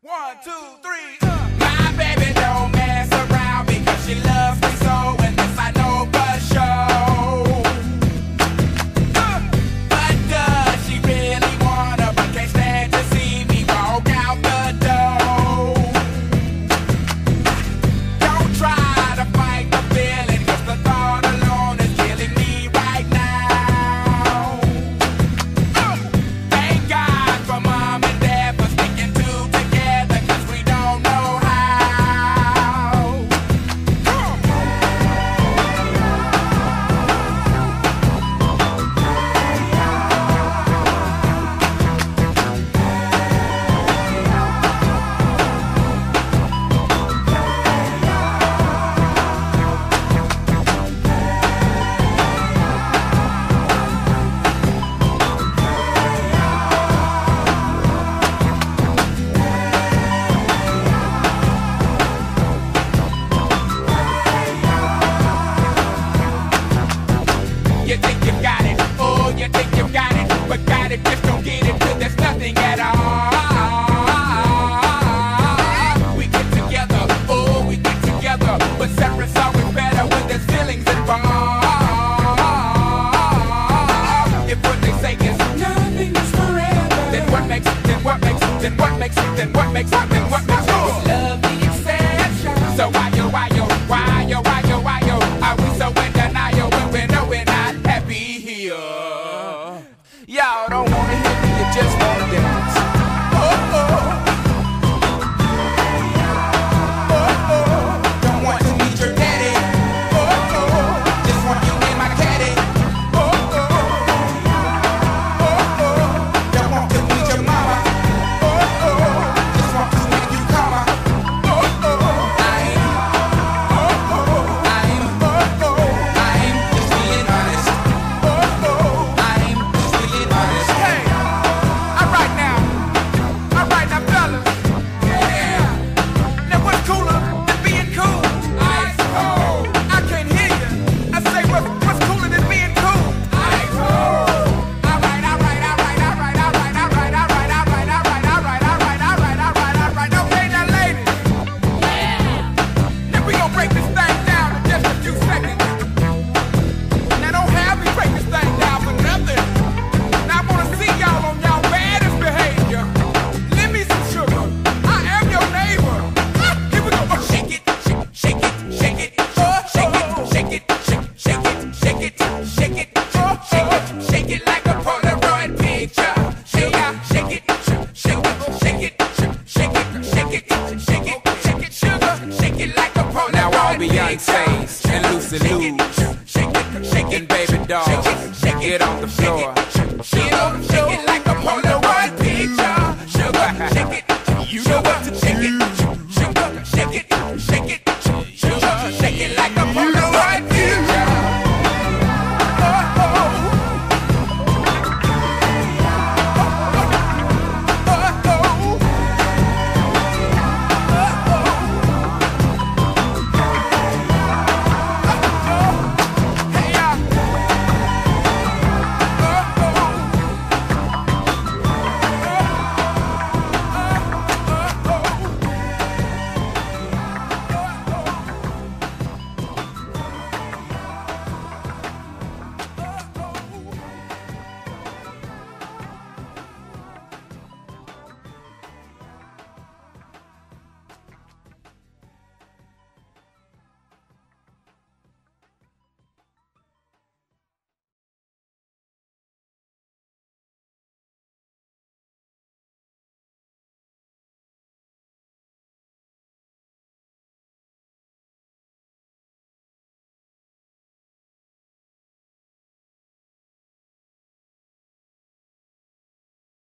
One, two, three, up. makes something, what makes something, what makes more? Love the exception. So why yo, why yo, why yo, why yo, why yo? Are we so in denial when we know we're not happy here? Y'all don't wanna hear Beyonce's and Lucy Lou's. Shaking baby dolls, get on the floor. Get on the floor like a Polaroid